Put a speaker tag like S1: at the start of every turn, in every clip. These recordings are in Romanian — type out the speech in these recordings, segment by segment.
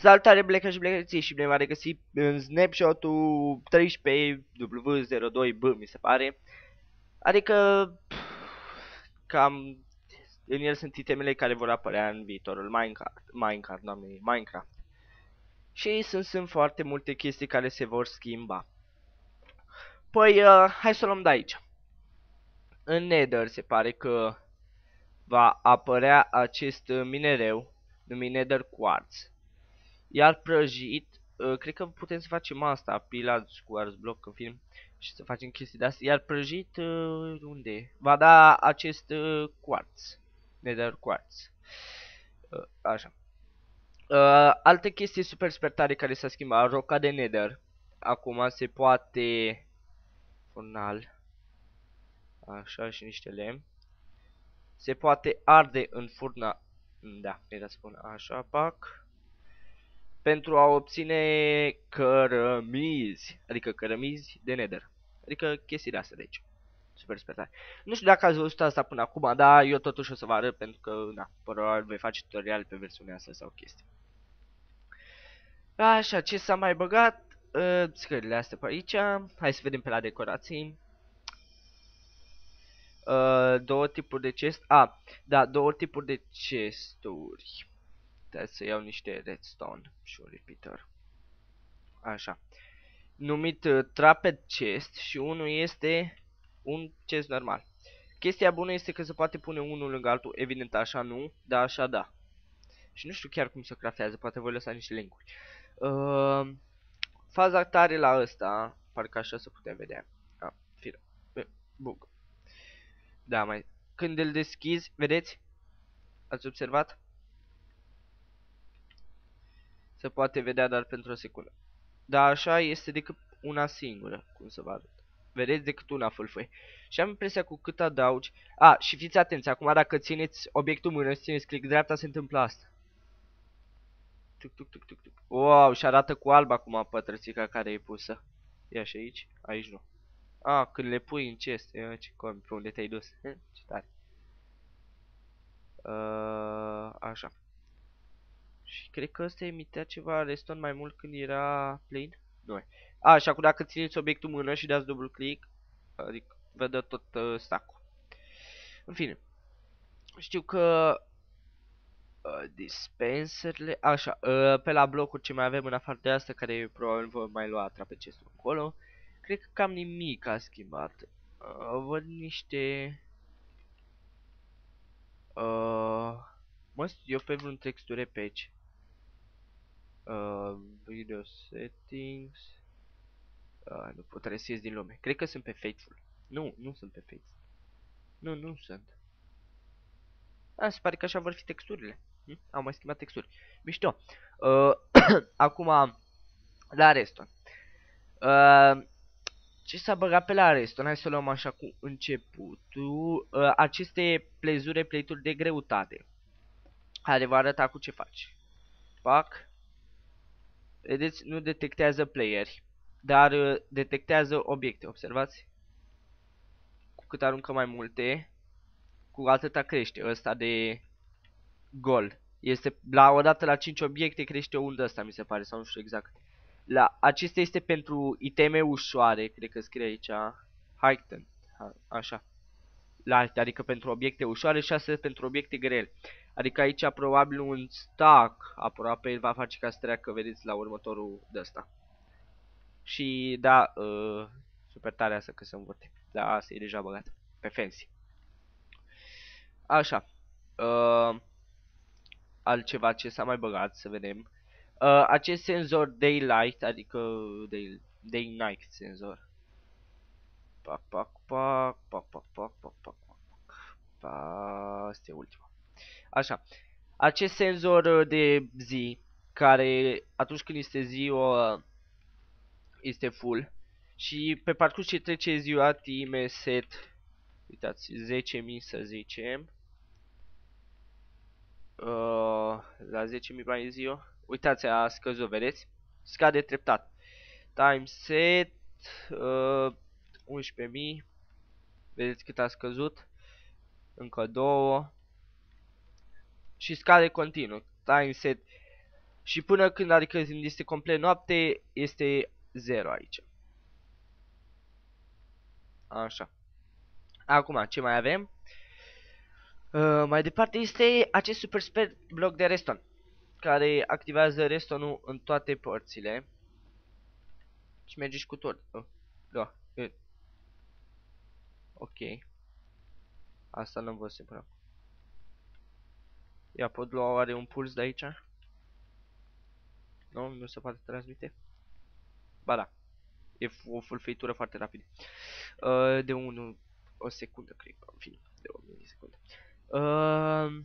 S1: Salutare Black și Black și bine m-a regăsit în snapshot-ul 13W02B mi se pare. Adică cam în el sunt itemele care vor apărea în viitorul Minecraft, Minecraft, doamne, Minecraft. Și sunt, sunt foarte multe chestii care se vor schimba. Păi, uh, hai să o luăm de aici. În Nether se pare că va apărea acest minereu numit Nether Quartz iar prăjit, uh, cred că putem să facem asta, pilați cu ars block în film și să facem chestii de astea. Iar prăjit, uh, unde Va da acest uh, quartz, nether quartz. Uh, așa. Uh, alte chestii super super tare care s-a schimbat, roca de nether. Acum se poate furnal. Așa și niște lemn. Se poate arde în furna. Da, era să spun așa, pac pentru a obține cărămizi, adică cărămizi de nether. Adică chestii de astea de aici. Super spectacular. Nu știu dacă ați văzut asta până acum, dar eu totuși o să vă arăt pentru că, na, probabil voi face tutorial pe versiunea asta sau chestii. Așa, ce s-a mai băgat? Uh, scările astea pe aici. Hai să vedem pe la decorații. Uh, două tipuri de chest. A, ah, da, două tipuri de chesturi. Trebuie să iau niște redstone și un repeater. Așa. Numit uh, Trapped Chest și unul este un chest normal. Chestia bună este că se poate pune unul lângă altul, evident așa nu, dar așa da. Și nu știu chiar cum se craftează, poate voi lăsa niște linkuri. Uh, faza tare la ăsta, parcă așa să putem vedea. Ah, fire. Bug. Da, mai... Când îl deschizi, vedeți? Ați observat? Se poate vedea doar pentru o secundă. Dar așa este decât una singură, cum să vă arăt. Vedeți decât una fâlfâie. Și am impresia cu cât adaugi... A, și fiți atenți, acum dacă țineți obiectul mână și țineți click dreapta, se întâmplă asta. Tuc, tuc, tuc, tuc, tuc. Wow, și arată cu alb acum pătrățica care e pusă. Ia și aici, aici nu. A, când le pui în chest, ia ce com, pe unde te-ai dus. Ce tare. Uh, așa. Și cred că ăsta emitea ceva reston mai mult când era plain. Nu. A, și acum dacă țineți obiectul mână și dați double click, adică vă dă tot uh, stack-ul. În fine. Știu că uh, dispenserele, așa, uh, pe la blocuri ce mai avem în afară de asta, care probabil vă mai lua atrape chestul acolo, cred că cam nimic a schimbat. Uh, văd niște... Uh, mă, eu pe vreun texture aici. Uh, video settings. Uh, nu pot să din lume. Cred că sunt pe Faithful. Nu, nu sunt pe Faithful. Nu, nu sunt. A, se pare că așa vor fi texturile. Hm? Am mai schimbat texturi. Mișto. Uh, acum, la Reston. Uh, ce s-a băgat pe la Reston? Hai să luăm așa cu începutul. Uh, aceste plezure, pleituri de greutate. Care vă arăta cu ce faci. Pac. Vedeți, nu detectează playeri, dar uh, detectează obiecte, observați? Cu cât aruncă mai multe, cu atâta crește ăsta de gol. Este la odată la 5 obiecte crește un de ăsta, mi se pare, sau nu știu exact. La acesta este pentru iteme ușoare, cred că scrie aici. Heighten, așa. La adică pentru obiecte ușoare, 6 pentru obiecte grele. Adică aici probabil un stack aproape va face ca să treacă, vedeți, la următorul de ăsta. Și da, uh, super tare asta că se învârte. Da, asta e deja băgat. Pe fancy. Așa. Uh, altceva ce s-a mai băgat, să vedem. Uh, acest senzor daylight, adică day, day night senzor. Pac, pac, pac, pac, pac, pac, pac, pac, pac. Asta e ultima. Așa. Acest senzor uh, de zi, care atunci când este ziua, este full. Și pe parcurs ce trece ziua, time set, uitați, 10.000 să zicem. Uh, la 10.000 mai e ziua. Uitați, a scăzut, vedeți? Scade treptat. Time set, uh, 11.000. Vedeți cât a scăzut? Încă două și scade continuu. Time set. Și până când, adică când este complet noapte, este 0 aici. Așa. Acum, ce mai avem? Uh, mai departe este acest super sper bloc de reston care activează restonul în toate părțile. Și merge și cu tot. Uh, da. Uh. Ok. Asta nu văd până Ia, pot lua oare un puls de aici? Nu, nu se poate transmite? Ba da. E o fulfeitură foarte rapidă. Uh, de un, o secundă, cred. În fine, de o milisecundă. Uh,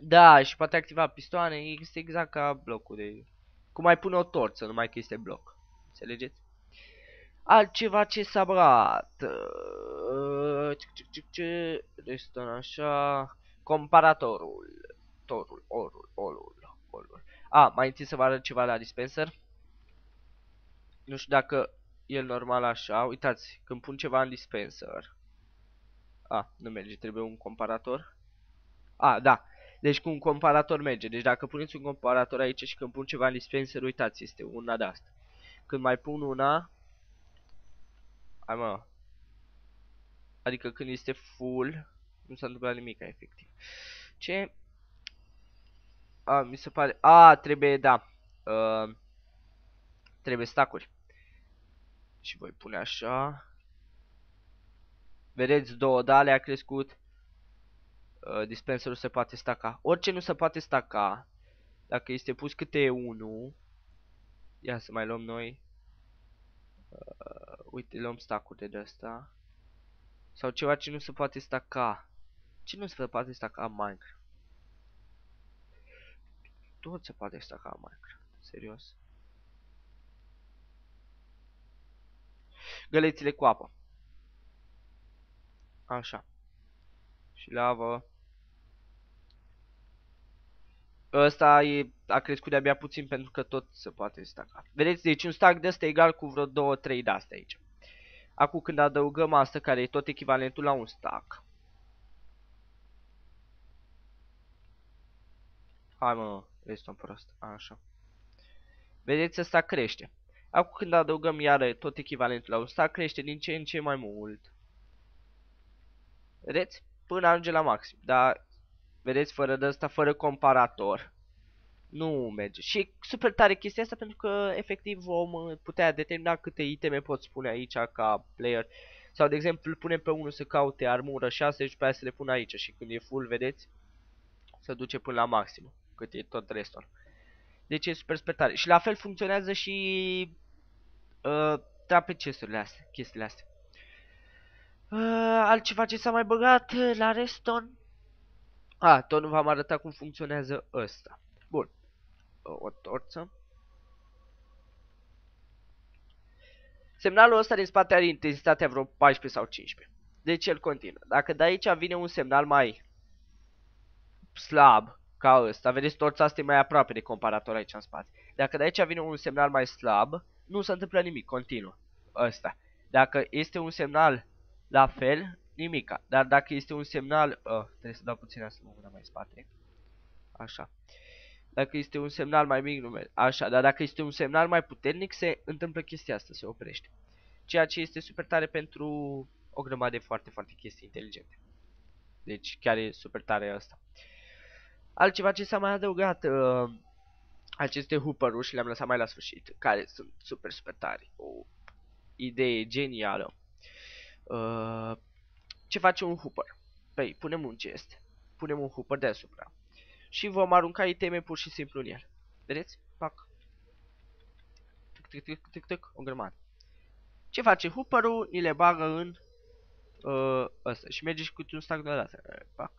S1: da, și poate activa pistoane. Este exact ca blocul de... Cum mai pune o torță, numai că este bloc. Înțelegeți? Altceva ce s-a băgat. Restă așa. Comparatorul. Torul, orul, orul, orul. A, mai întâi să vă arăt ceva la dispenser. Nu știu dacă e normal așa. Uitați, când pun ceva în dispenser. A, nu merge, trebuie un comparator. A, da. Deci cu un comparator merge. Deci dacă puneți un comparator aici și când pun ceva în dispenser, uitați, este una de asta. Când mai pun una... Hai mă. Adică când este full, nu s-a întâmplat nimic efectiv. Ce? A, mi se pare... A, trebuie, da. Uh, trebuie stacuri. Și voi pune așa. Vedeți, două dale a crescut. Uh, dispenserul se poate staca. Orice nu se poate staca. Dacă este pus câte unul. Ia să mai luăm noi. Uh, uite, luăm stacuri de asta. Sau ceva ce nu se poate staca. Ce nu se poate staca Minecraft? Tot se poate staca Minecraft. Serios. Gălețile cu apă. Așa. Și lavă. Ăsta e, a crescut de-abia puțin pentru că tot se poate staca. Vedeți, deci un stack de ăsta egal cu vreo 2-3 de astea aici. Acum când adăugăm asta care e tot echivalentul la un stack. Hai mă, este un prost. Așa. Vedeți, asta crește. Acum când adăugăm iară tot echivalentul la un stack, crește din ce în ce mai mult. Vedeți? Până ajunge la maxim. Dar Vedeți, fără de asta, fără comparator. Nu merge. Și e super tare chestia asta pentru că efectiv vom putea determina câte iteme poți pune aici ca player. Sau de exemplu îl punem pe unul să caute armură 6 și pe aia să le pun aici și când e full, vedeți, se duce până la maxim, cât e tot restul. Deci e super super tare. Și la fel funcționează și uh, trape chesturile astea, chestiile astea. Uh, altceva ce s-a mai băgat la Reston? A, tot nu v-am arătat cum funcționează ăsta. Bun. O torță. Semnalul ăsta din spate are intensitatea vreo 14 sau 15. Deci el continuă. Dacă de aici vine un semnal mai slab ca ăsta, vedeți torța asta e mai aproape de comparator aici în spate. Dacă de aici vine un semnal mai slab, nu se întâmplă nimic, continuă. Ăsta. Dacă este un semnal la fel, nimica. Dar dacă este un semnal... Uh, trebuie să dau puțin asta mâna mai spate. Așa. Dacă este un semnal mai mic, nu Așa, dar dacă este un semnal mai puternic, se întâmplă chestia asta, se oprește. Ceea ce este super tare pentru o grămadă de foarte, foarte chestii inteligente. Deci chiar e super tare asta. Altceva ce s-a mai adăugat, uh, aceste hooper și le-am lăsat mai la sfârșit, care sunt super, super tare. O idee genială. Uh, ce face un hooper? Păi, punem un chest, punem un hooper deasupra și vom arunca iteme pur și simplu în el. Vedeți? Pac. Tic, tic, tic, tic, tic, o grămadă. Ce face hooperul? Ni le bagă în uh, ăsta și merge și cu un stack de dată. Pac.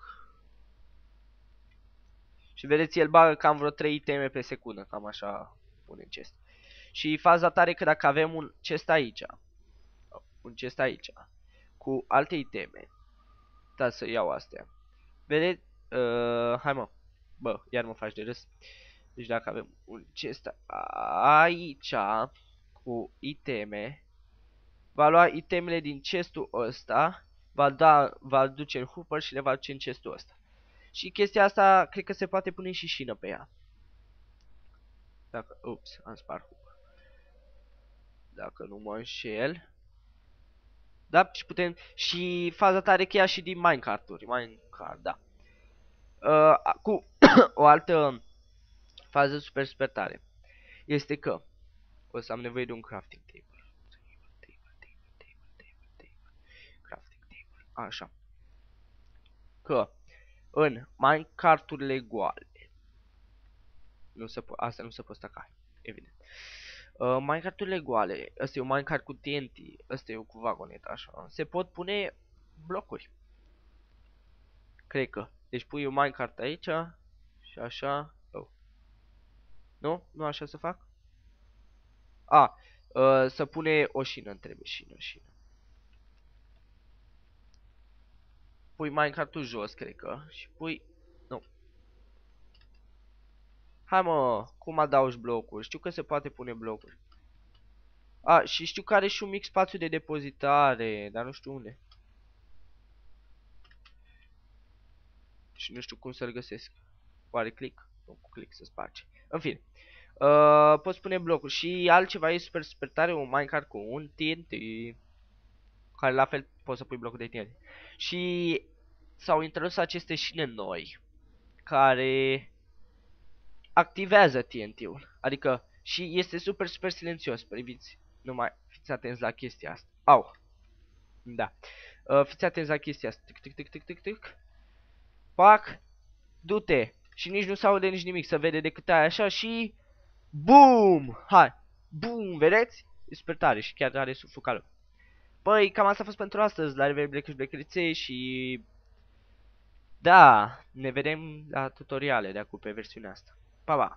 S1: Și vedeți, el bagă cam vreo 3 iteme pe secundă, cam așa pune în chest. Și faza tare că dacă avem un chest aici, un chest aici, cu alte iteme. Da, să iau astea. Vedeți? Uh, hai mă. Bă, iar mă faci de râs. Deci dacă avem un chest aici cu iteme, va lua itemele din chestul ăsta, va, da, va duce în hooper și le va duce în chestul ăsta. Și chestia asta, cred că se poate pune și șină pe ea. Dacă, ups, am spart hook. Dacă nu mă înșel. Da, și putem, și faza tare cheia și din minecart-uri, minecart, da. Uh, cu o altă fază super super tare este că o să am nevoie de un crafting table. Crafting table. Așa. Că în minecarturile goale nu se asta nu se poate staca, evident. Uh, minecarturile goale, ăsta e un minecart cu TNT, ăsta e cu vagonet, așa. Se pot pune blocuri. Cred că. Deci pui un minecart aici și așa. Oh. Nu? Nu așa să fac? A, uh, să pune o șină, trebuie șină, șină. Pui Minecraft-ul jos, cred că, și pui... Nu. Hai mă, cum adaugi blocuri? Știu că se poate pune blocuri. A, și știu că are și un mic spațiu de depozitare, dar nu știu unde. Și nu știu cum să-l găsesc. Oare click? Nu, cu click se sparge. În fine. Uh, poți pune blocuri și altceva e super super tare, un minecart cu un TNT care la fel poți să pui blocuri de TNT. Și s-au introdus aceste șine noi care activează TNT-ul. Adică și este super super silențios, priviți. Numai fiți atenți la chestia asta. Au. Da. Uh, fiți atenți la chestia asta. Tic, tic, tic, tic, tic, tic. Pac. Du-te. Și nici nu se aude nici nimic, să vede decât aia așa și Boom! Hai! Boom! Vedeți? E super tare și chiar are sufocal. Păi, cam asta a fost pentru astăzi. La revedere, Black și... Da, ne vedem la tutoriale de acum pe versiunea asta. Pa, pa!